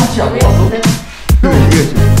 他讲的